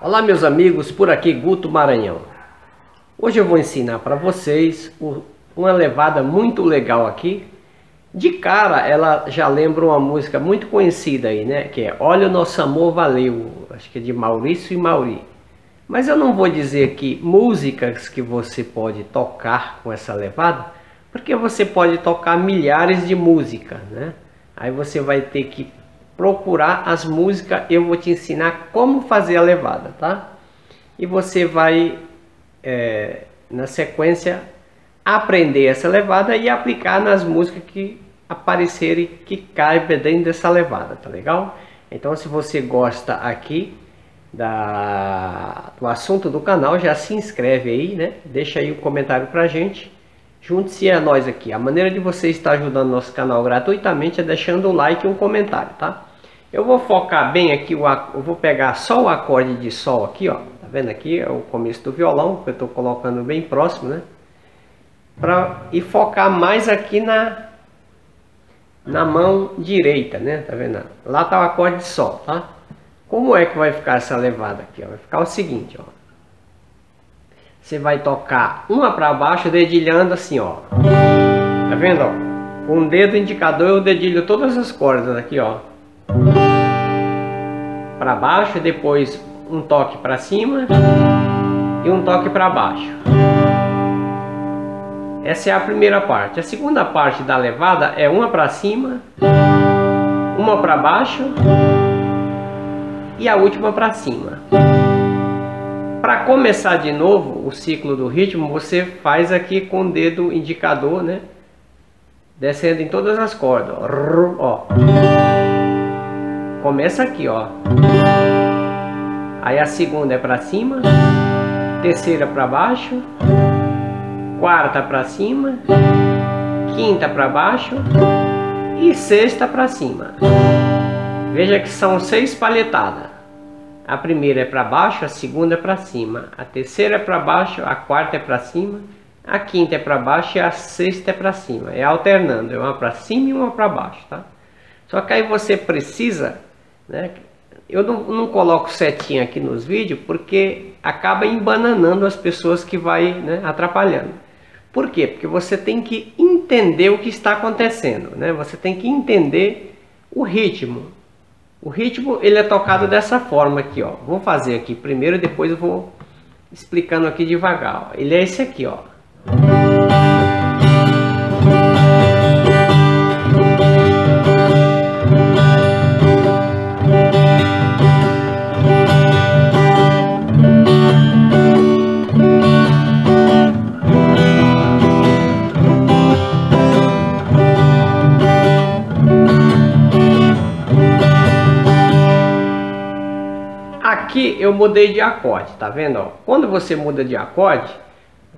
Olá meus amigos, por aqui Guto Maranhão. Hoje eu vou ensinar para vocês uma levada muito legal aqui. De cara ela já lembra uma música muito conhecida aí, né? Que é Olha o Nosso Amor Valeu, acho que é de Maurício e Mauri. Mas eu não vou dizer aqui músicas que você pode tocar com essa levada, porque você pode tocar milhares de músicas, né? Aí você vai ter que procurar as músicas, eu vou te ensinar como fazer a levada, tá? E você vai, é, na sequência, aprender essa levada e aplicar nas músicas que aparecerem, que caibam dentro dessa levada, tá legal? Então, se você gosta aqui da, do assunto do canal, já se inscreve aí, né? Deixa aí um comentário pra gente. Junte-se a nós aqui. A maneira de você estar ajudando nosso canal gratuitamente é deixando um like e um comentário, tá? Eu vou focar bem aqui, eu vou pegar só o acorde de sol aqui, ó. Tá vendo aqui? É o começo do violão, que eu estou colocando bem próximo, né? Pra, e focar mais aqui na, na mão direita, né? Tá vendo? Lá tá o acorde de sol, tá? Como é que vai ficar essa levada aqui? Ó? Vai ficar o seguinte, ó. Você vai tocar uma para baixo, dedilhando assim, ó. Tá vendo, ó? Com o dedo indicador eu dedilho todas as cordas aqui, ó para baixo, depois um toque para cima e um toque para baixo. Essa é a primeira parte. A segunda parte da levada é uma para cima, uma para baixo e a última para cima. Para começar de novo o ciclo do ritmo, você faz aqui com o dedo indicador, né? Descendo em todas as cordas. Ó. Começa aqui, ó. Aí a segunda é para cima, terceira para baixo, quarta para cima, quinta para baixo e sexta para cima. Veja que são seis palhetadas. A primeira é para baixo, a segunda é para cima, a terceira é para baixo, a quarta é para cima, a quinta é para baixo e a sexta é para cima. É alternando, é uma para cima e uma para baixo, tá? Só que aí você precisa né? Eu não, não, coloco setinha aqui nos vídeos porque acaba embananando as pessoas que vai né, atrapalhando. Por quê? Porque você tem que entender o que está acontecendo, né? Você tem que entender o ritmo. O ritmo ele é tocado dessa forma aqui, ó. Vou fazer aqui primeiro, depois eu vou explicando aqui devagar. Ó. Ele é esse aqui, ó. Aqui eu mudei de acorde, tá vendo? Quando você muda de acorde,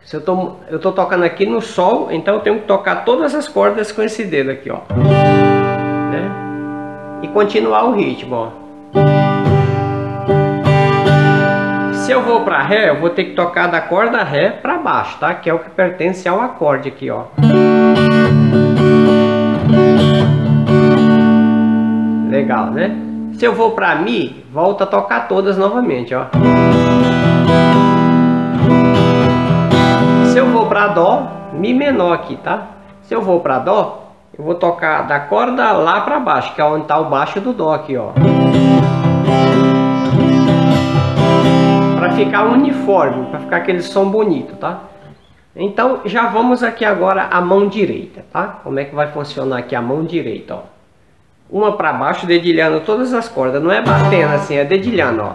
se eu tô, eu tô tocando aqui no sol, então eu tenho que tocar todas as cordas com esse dedo aqui, ó. Né? E continuar o ritmo, ó. Se eu vou para Ré, eu vou ter que tocar da corda Ré para baixo, tá? Que é o que pertence ao acorde aqui, ó. Legal, né? Se eu vou para Mi, volta a tocar todas novamente, ó. Se eu vou para Dó, Mi menor aqui, tá? Se eu vou para Dó, eu vou tocar da corda lá para baixo, que é onde está o baixo do Dó aqui, ó. Para ficar uniforme, para ficar aquele som bonito, tá? Então já vamos aqui agora a mão direita, tá? Como é que vai funcionar aqui a mão direita, ó uma para baixo, dedilhando todas as cordas. Não é batendo assim, é dedilhando, ó.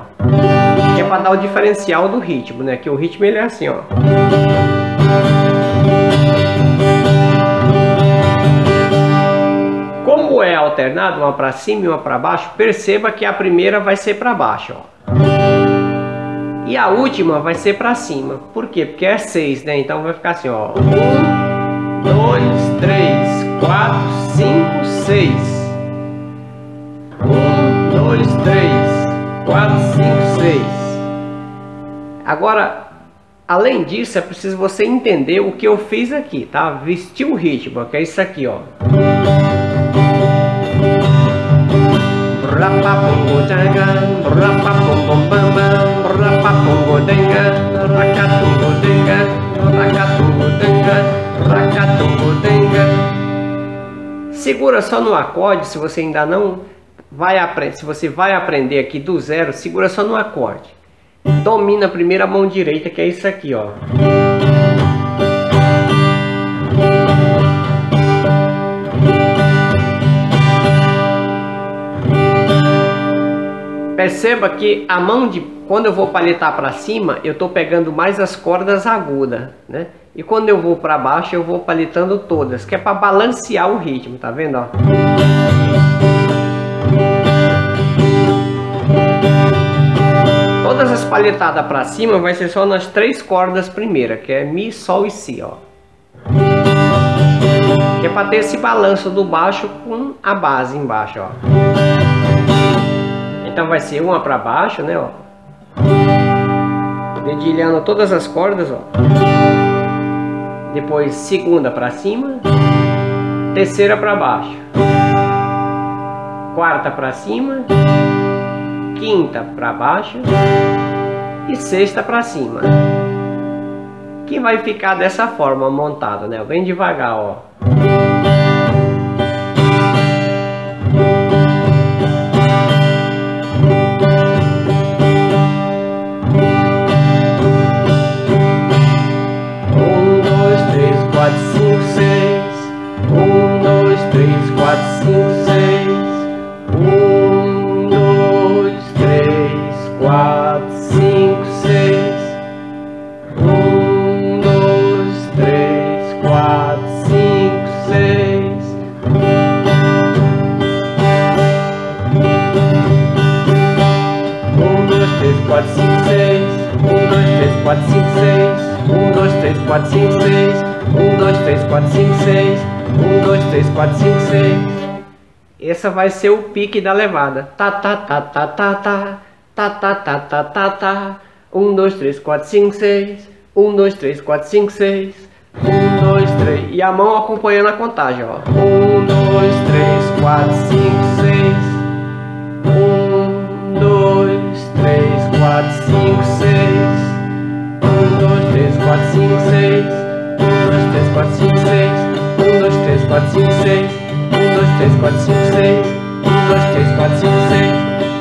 Que é para dar o diferencial do ritmo, né? Que o ritmo ele é assim, ó. Como é alternado, uma para cima e uma para baixo, perceba que a primeira vai ser para baixo, ó. E a última vai ser para cima. Por quê? Porque é seis, né? Então vai ficar assim, ó. Um, dois, três, quatro, cinco, seis. Um, dois, três, quatro, cinco, seis. Agora, além disso, é preciso você entender o que eu fiz aqui, tá? Vestir o ritmo, que é isso aqui, ó. Segura só no acorde se você ainda não vai aprender, se você vai aprender aqui do zero, segura só no acorde. Domina a primeira mão direita, que é isso aqui, ó. Perceba que a mão de quando eu vou palhetar para cima, eu estou pegando mais as cordas agudas, né? E quando eu vou para baixo, eu vou palhetando todas, que é para balancear o ritmo, tá vendo? Ó? Todas as palhetadas para cima vai ser só nas três cordas primeira, que é Mi, Sol e Si, ó. Que é para ter esse balanço do baixo com a base embaixo, ó. Então vai ser uma para baixo, né, ó. Dedilhando todas as cordas, ó. Depois segunda para cima, terceira para baixo. Quarta para cima, quinta para baixo e sexta para cima. Que vai ficar dessa forma montada, né? Bem devagar, ó. 4, 5, 6 1, 2, 3, 4, 5, 6 1, 2, 3, 4, 5, 6 1, 2, 3, 4, 5, 6 1, 2, 3, 4, 5, 6 essa vai ser o pique da levada. Tá, tá, tá, tá, tá, tá. Tá, tá, tá, tá, tá, tá. 1, 2, 3, 4, 5, 6. 1, 2, 3, 4, 5, 6. 1, 2, 3. E a mão acompanhando a contagem, ó. 1, 2, 3, 4, 5, 6. 1, 2, 3 quatro, cinco, seis. Um, dois, três, quatro, cinco, seis. Um, dois, três, quatro, cinco, seis. Um, dois, três, quatro, cinco, seis. Um, dois, três, quatro, cinco, seis. Um, dois, três, quatro, cinco, seis.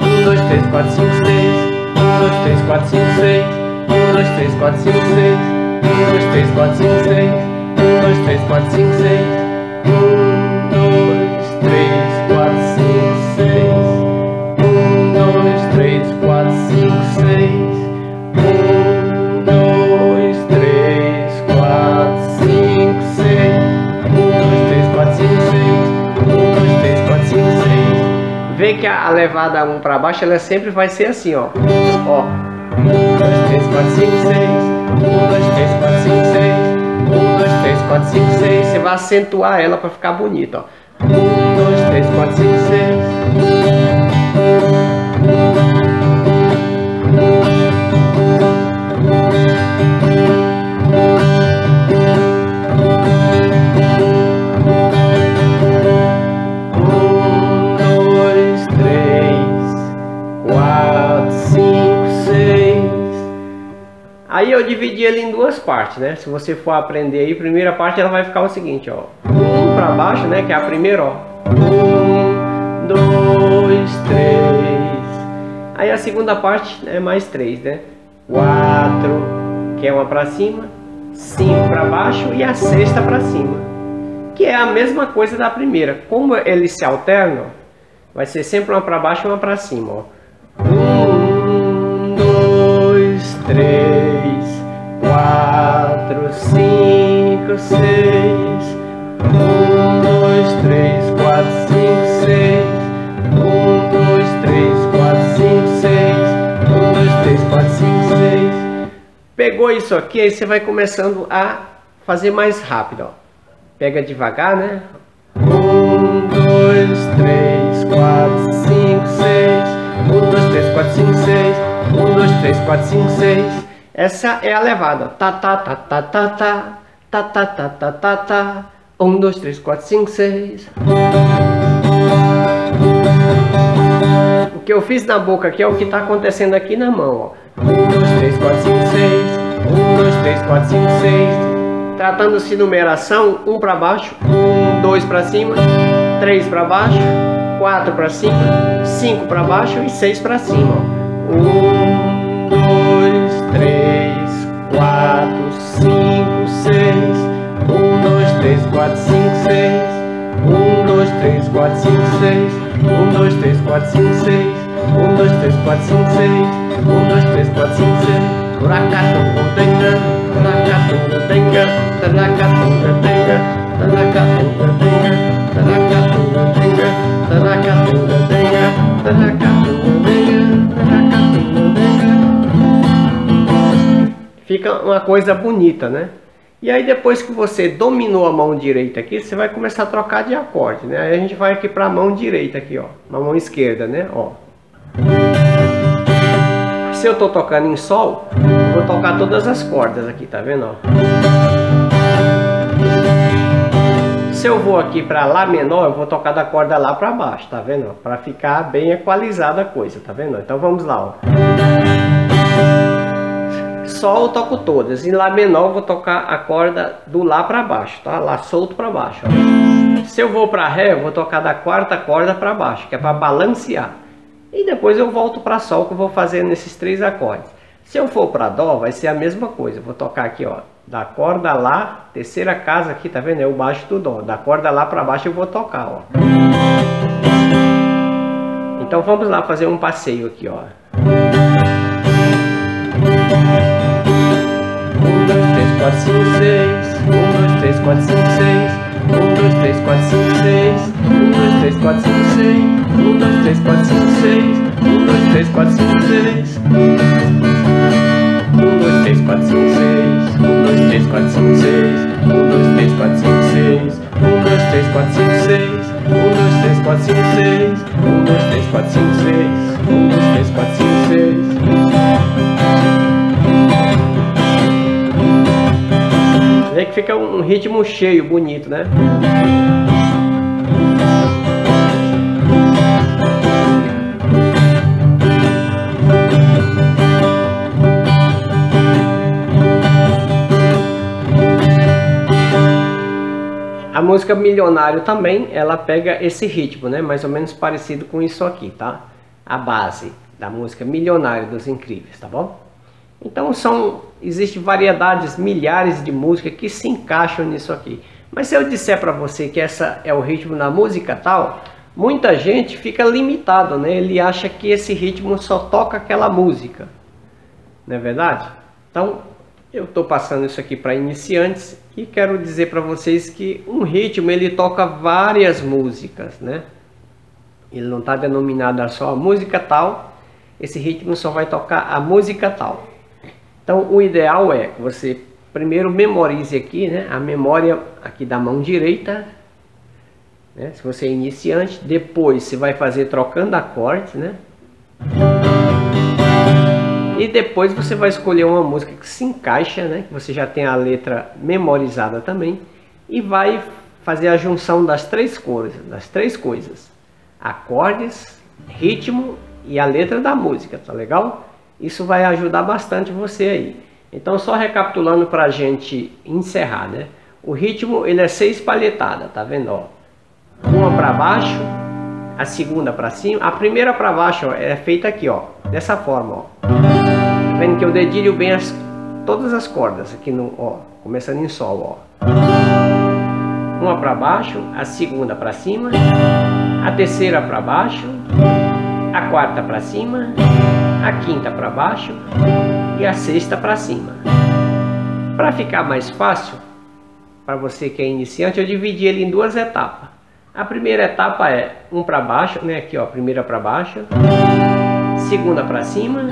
Um, dois, três, quatro, cinco, seis. Um, dois, três, quatro, cinco, seis. Um, dois, três, quatro, cinco, seis. Um, dois, três, quatro, cinco, seis. Um, dois, três, quatro, cinco, seis. Vê que a levada 1 para baixo ela sempre vai ser assim, ó. Ó. 1, 2, 3, 4, 5, 6. 1, 2, 3, 4, 5, 6. 1, 2, 3, 4, 5, 6. Você vai acentuar ela para ficar bonito, ó. 1, 2, 3, 4, 5, 6. Ele em duas partes, né? Se você for aprender aí, primeira parte ela vai ficar o seguinte, ó. Um para baixo, né? Que é a primeira, ó. Um, dois, três. Aí a segunda parte é mais três, né? Quatro, que é uma para cima. Cinco para baixo e a sexta para cima. Que é a mesma coisa da primeira. Como eles se alternam, vai ser sempre uma para baixo e uma para cima, ó. Um, dois, três, quatro, cinco, seis. Um, dois, três, quatro, cinco, seis. Um, dois, três, quatro, cinco, seis. Um, dois, três, quatro, cinco, seis. Pegou isso aqui, aí você vai começando a fazer mais rápido, ó. Pega devagar, né? Um, dois, três, quatro, cinco, seis. 1, 2, 3, 4, 5, 6. 1, 2, 3, 4, 5, 6. Essa é a levada. Ta ta ta ta ta ta ta ta ta ta ta ta. Um, dois, três, quatro, cinco, seis. O que eu fiz na boca aqui é o que está acontecendo aqui na mão, ó. Um, dois, três, quatro, cinco, seis. Um, dois, três, quatro, cinco, seis. Tratando-se de numeração, um para baixo, um, dois para cima, três para baixo, quatro para cima, cinco para baixo e seis para cima, ó. Um, 4, 5, 6 1, 2, 3, 4, 5, 6 1, 2, 3, 4, 5, 6 1, 2, 3, 4, 5, 6 1, 2, 3, 4, 5, 6 Rakato Udenga Rakato Udenga Rakato Udenga Rakato Udenga Rakato Udenga Rakato Udenga Rakato Udenga Rakato Udenga Fica uma coisa bonita, né? E aí depois que você dominou a mão direita aqui, você vai começar a trocar de acorde, né? Aí a gente vai aqui para a mão direita aqui, ó, na mão esquerda, né? Ó. Se eu estou tocando em sol, eu vou tocar todas as cordas aqui, tá vendo? Ó. Se eu vou aqui para lá menor, eu vou tocar da corda lá para baixo, tá vendo? Para ficar bem equalizada a coisa, tá vendo? Então vamos lá, ó sol eu toco todas. e Lá menor eu vou tocar a corda do Lá para baixo, tá? Lá solto para baixo. Ó. Se eu vou para Ré, eu vou tocar da quarta corda para baixo, que é para balancear. E depois eu volto para Sol, que eu vou fazer nesses três acordes. Se eu for para Dó, vai ser a mesma coisa. Eu vou tocar aqui, ó, da corda Lá, terceira casa aqui, tá vendo? É o baixo do Dó. Da corda Lá para baixo eu vou tocar, ó. Então vamos lá fazer um passeio aqui, ó. 4, 5, 6 1, 2, 3, 4, 5, 6 1, 2, 3, 4, 5, 6 1, 2, 3, 4, 5, 6 1, 2, 3, 4, 5, 6 1, 2, 3, 4, 5, 6 1, 2, 3, 4, 5, 6 1, 2, 3, 4, 5, 6 1, 2, 3, 4, 5, 6 1, 2, 3, 4, 5, 6 1, 2, 3, 4, 5, 6 1, 2, 3, 4, 5, 6 1, 2, 3, 4, 5, 6 Vê que fica um ritmo cheio, bonito, né? A música Milionário também, ela pega esse ritmo, né? Mais ou menos parecido com isso aqui, tá? A base da música Milionário dos Incríveis, tá bom? Então são, existem variedades, milhares de músicas que se encaixam nisso aqui. Mas se eu disser para você que essa é o ritmo da música tal, muita gente fica limitado, né? Ele acha que esse ritmo só toca aquela música, não é verdade? Então eu estou passando isso aqui para iniciantes e quero dizer para vocês que um ritmo ele toca várias músicas, né? Ele não está denominado só a música tal, esse ritmo só vai tocar a música tal. Então o ideal é que você primeiro memorize aqui, né? A memória aqui da mão direita, né? Se você é iniciante, depois você vai fazer trocando acordes, né? E depois você vai escolher uma música que se encaixa, né? Que você já tem a letra memorizada também. E vai fazer a junção das três coisas, das três coisas. Acordes, ritmo e a letra da música, tá legal? Isso vai ajudar bastante você aí. Então só recapitulando para a gente encerrar, né? O ritmo ele é seis palhetadas, tá vendo? Ó? Uma para baixo, a segunda para cima, a primeira para baixo ó, é feita aqui, ó, dessa forma, ó vendo que eu dedilho bem as, todas as cordas aqui no, ó, começando em sol, ó. Uma para baixo, a segunda para cima, a terceira para baixo, a quarta para cima, a quinta para baixo e a sexta para cima. Para ficar mais fácil, para você que é iniciante, eu dividi ele em duas etapas. A primeira etapa é um para baixo, né? Aqui ó, primeira para baixo, segunda para cima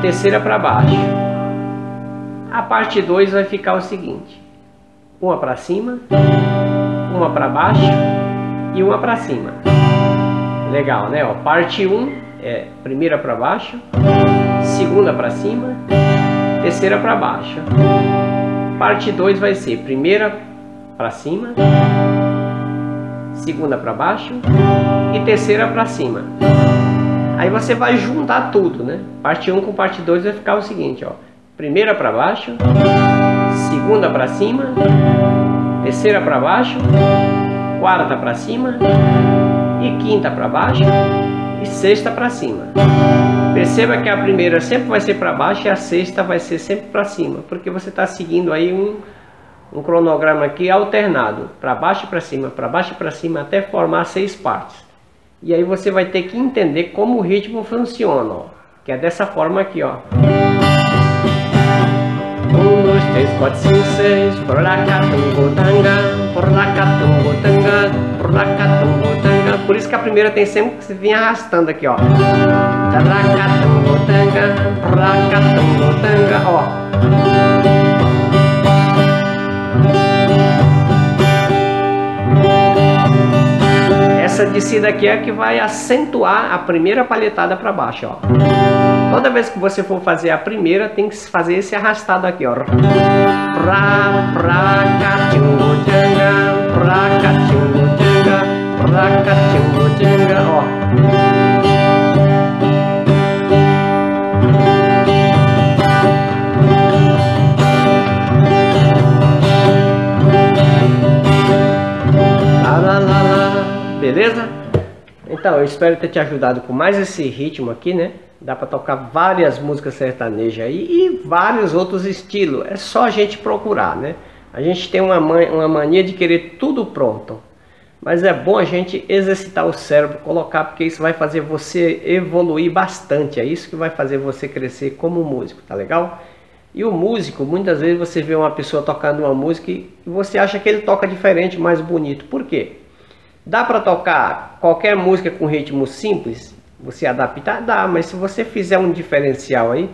terceira para baixo. A parte 2 vai ficar o seguinte: uma para cima, uma para baixo e uma para cima. Legal, né? Ó, parte 1 um é primeira para baixo, segunda para cima, terceira para baixo. Parte 2 vai ser primeira para cima, segunda para baixo e terceira para cima. Aí você vai juntar tudo, né? Parte 1 com parte 2 vai ficar o seguinte, ó. Primeira para baixo, segunda para cima, terceira para baixo, quarta para cima e quinta para baixo e sexta para cima. Perceba que a primeira sempre vai ser para baixo e a sexta vai ser sempre para cima, porque você está seguindo aí um, um cronograma aqui alternado, para baixo e para cima, para baixo e para cima, até formar seis partes. E aí você vai ter que entender como o ritmo funciona, ó, que é dessa forma aqui, ó. Três, quatro, cinco, seis, por lá, catungo, tanga, por lá, catungo, tanga, por lá, catungo, tanga. Por isso que a primeira tem sempre que se vir arrastando aqui, ó. ó. Essa descida aqui é que vai acentuar a primeira palhetada para baixo, ó. Toda vez que você for fazer a primeira, tem que fazer esse arrastado aqui, ó. Pra, pra. Espero ter te ajudado com mais esse ritmo aqui, né? Dá para tocar várias músicas sertanejas aí e vários outros estilos. É só a gente procurar, né? A gente tem uma, uma mania de querer tudo pronto. Mas é bom a gente exercitar o cérebro, colocar, porque isso vai fazer você evoluir bastante. É isso que vai fazer você crescer como músico, tá legal? E o músico, muitas vezes você vê uma pessoa tocando uma música e você acha que ele toca diferente, mais bonito. Por quê? Dá para tocar qualquer música com ritmo simples? Você adaptar? Dá, mas se você fizer um diferencial aí,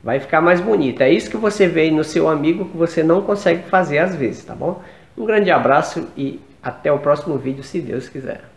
vai ficar mais bonito. É isso que você vê no seu amigo que você não consegue fazer às vezes, tá bom? Um grande abraço e até o próximo vídeo, se Deus quiser.